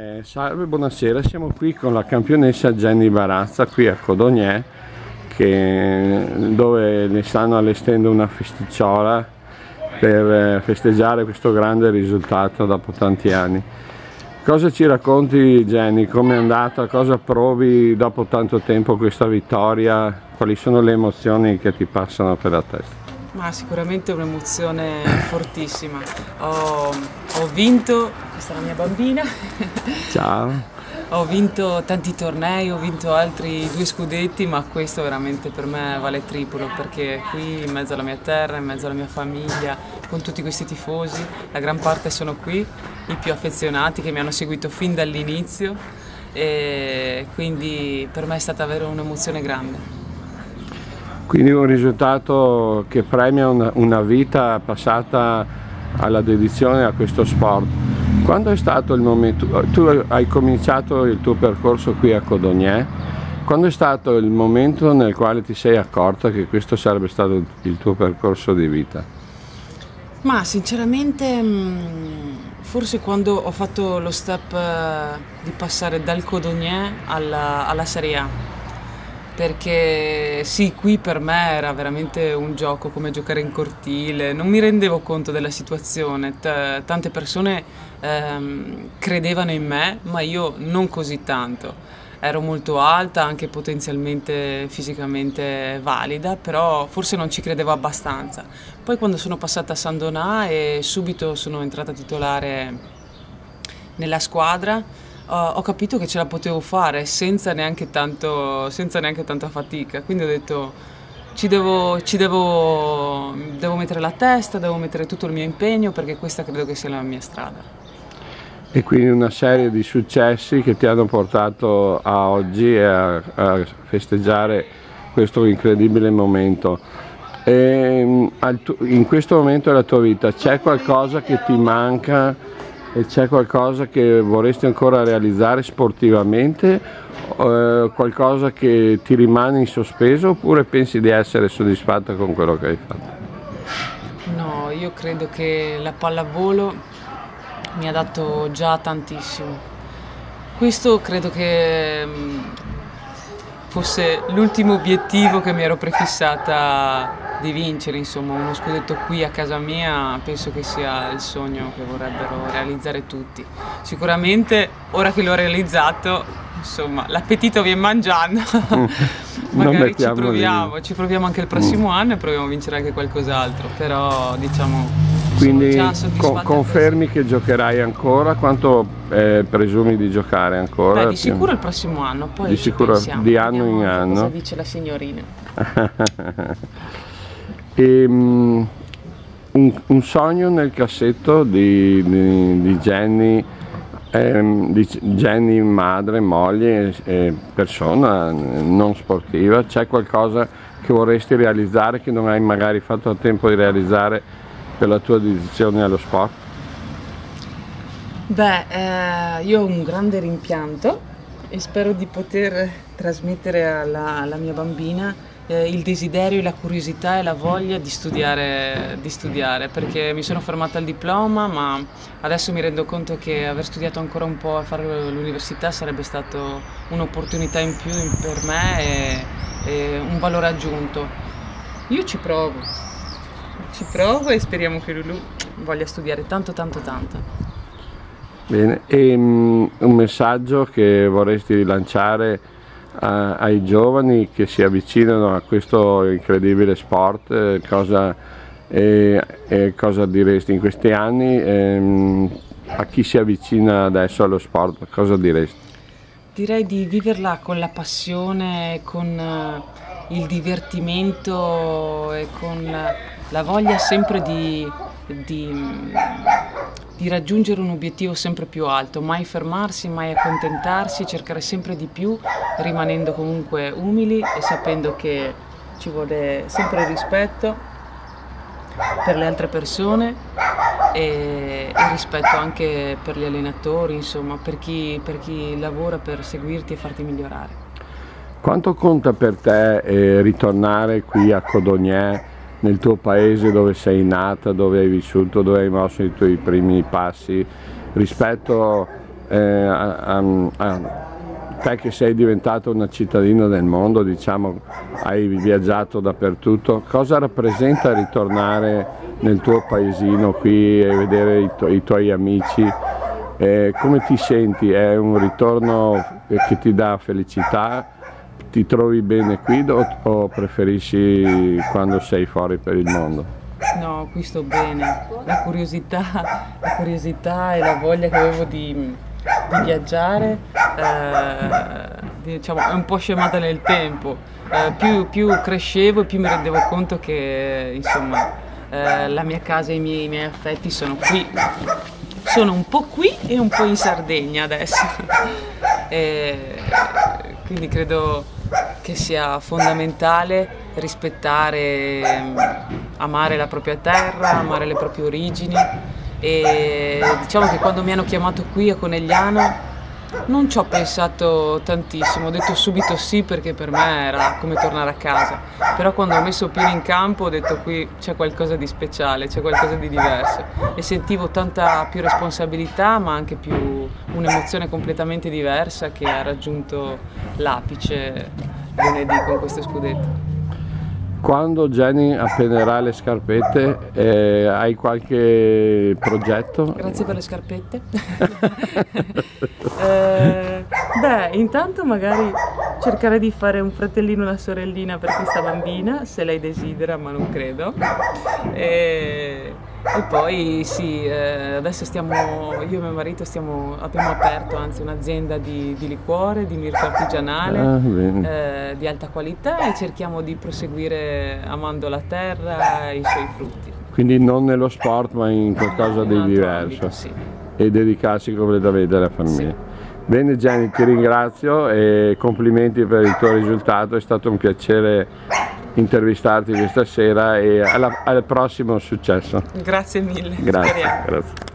Eh, salve, buonasera, siamo qui con la campionessa Jenny Barazza qui a Codognè che, dove le stanno allestendo una festicciola per eh, festeggiare questo grande risultato dopo tanti anni. Cosa ci racconti Jenny? Come è andata? Cosa provi dopo tanto tempo questa vittoria? Quali sono le emozioni che ti passano per la testa? Ma sicuramente un'emozione fortissima. Ho, ho, vinto, questa è la mia bambina. Ciao. ho vinto tanti tornei, ho vinto altri due scudetti, ma questo veramente per me vale triplo perché qui in mezzo alla mia terra, in mezzo alla mia famiglia, con tutti questi tifosi, la gran parte sono qui, i più affezionati che mi hanno seguito fin dall'inizio e quindi per me è stata davvero un'emozione grande. Quindi un risultato che premia una, vita passata alla dedizione a questo sport. Quando è stato il momento, tu hai cominciato il tuo percorso qui a Codognè, quando è stato il momento nel quale ti sei accorta che questo sarebbe stato il tuo percorso di vita? Ma sinceramente mm, forse quando ho fatto lo step eh, di passare dal Codognè alla, alla Serie A perché sì, qui per me era veramente un gioco come giocare in cortile, non mi rendevo conto della situazione, T- tante persone ehm, credevano in me, ma io non così tanto. Ero molto alta, anche potenzialmente fisicamente valida, però forse non ci credevo abbastanza. Poi quando sono passata a San Donà e subito sono entrata titolare nella squadra, ho capito che ce la potevo fare senza neanche, tanto, senza neanche tanta fatica. Quindi ho detto ci, devo, ci devo, devo mettere la testa, devo mettere tutto il mio impegno perché questa credo che sia la mia strada. E quindi una serie di successi che ti hanno portato a oggi a, a festeggiare questo incredibile momento. E, in questo momento della tua vita c'è qualcosa che ti manca e c'è qualcosa che vorresti ancora realizzare sportivamente, eh, qualcosa che ti rimane in sospeso oppure pensi di essere soddisfatta con quello che hai fatto? No, io credo che la pallavolo mi ha dato già tantissimo. Questo credo che mm, fosse l'ultimo obiettivo che mi ero prefissata di vincere, insomma, uno scudetto qui a casa mia penso che sia il sogno che vorrebbero realizzare tutti. Sicuramente ora che l'ho realizzato, insomma, l'appetito viene mangiando. Magari ci proviamo, lì. ci proviamo anche il prossimo mm. anno e proviamo a vincere anche qualcos'altro, però diciamo quindi co confermi che giocherai ancora? Quanto eh, presumi di giocare ancora? Beh, di sicuro il prossimo anno, poi di sicuro pensiamo, di anno in anno. Cosa dice la signorina? E, um, un, un, sogno nel cassetto di, di, di Jenny, ehm, di Jenny madre, moglie, persona non sportiva, c'è qualcosa che vorresti realizzare che non hai magari fatto a tempo di realizzare per la tua dedizione allo sport? Beh, eh, io ho un grande rimpianto e spero di poter trasmettere alla, alla mia bambina eh, il desiderio, la curiosità e la voglia di studiare, di studiare, perché mi sono fermata al diploma, ma adesso mi rendo conto che aver studiato ancora un po' a fare l'università sarebbe stato un'opportunità in più per me e, e un valore aggiunto. Io ci provo, ci provo e speriamo che Lulu voglia studiare tanto tanto tanto. Bene, e um, un messaggio che vorresti rilanciare a, ai giovani che si avvicinano a questo incredibile sport, eh, cosa, eh, eh, cosa, diresti in questi anni? Ehm, a chi si avvicina adesso allo sport, cosa diresti? Direi di viverla con la passione, con eh, il divertimento e con la voglia sempre di, di di raggiungere un obiettivo sempre più alto, mai fermarsi, mai accontentarsi, cercare sempre di più, rimanendo comunque umili e sapendo che ci vuole sempre rispetto per le altre persone e, e rispetto anche per gli allenatori, insomma, per chi, per chi lavora per seguirti e farti migliorare. Quanto conta per te eh, ritornare qui a Codognè nel tuo paese dove sei nata, dove hai vissuto, dove hai mosso i tuoi primi passi rispetto eh, a, a, a, te che sei diventato una cittadina del mondo, diciamo, hai viaggiato dappertutto, cosa rappresenta ritornare nel tuo paesino qui e vedere i, tu i tuoi amici? Eh, come ti senti? È un ritorno che ti dà felicità? Ti trovi bene qui o, o preferisci quando sei fuori per il mondo? No, qui sto bene. La curiosità, la curiosità e la voglia che avevo di, di viaggiare eh, diciamo, è un po' scemata nel tempo. Eh, più, più, crescevo più mi rendevo conto che insomma, eh, la mia casa e i miei, i miei affetti sono qui. Sono un po' qui e un po' in Sardegna adesso. e, quindi credo che sia fondamentale rispettare, amare la propria terra, amare le proprie origini. E diciamo che quando mi hanno chiamato qui a Conegliano non ci ho pensato tantissimo, ho detto subito sì perché per me era come tornare a casa, però quando ho messo piede in campo ho detto qui c'è qualcosa di speciale, c'è qualcosa di diverso e sentivo tanta più responsabilità ma anche più un'emozione completamente diversa che ha raggiunto l'apice lunedì con questo scudetto. Quando Jenny appenderà le scarpette, eh, hai qualche progetto? Grazie per le scarpette. eh, beh, intanto magari cercare di fare un fratellino e una sorellina per questa bambina, se lei desidera, ma non credo. E e poi sì, eh, adesso stiamo, io e mio marito stiamo, abbiamo aperto anzi un'azienda di, di, liquore, di mirto artigianale, ah, eh, di alta qualità e cerchiamo di proseguire amando la terra e i suoi frutti. Quindi non nello sport ma in qualcosa di diverso ambito, sì. e dedicarsi completamente alla famiglia. Sì. Bene Gianni, ti ringrazio e complimenti per il tuo risultato, è stato un piacere intervistarti questa sera e alla, al prossimo successo. Grazie mille. Grazie. grazie.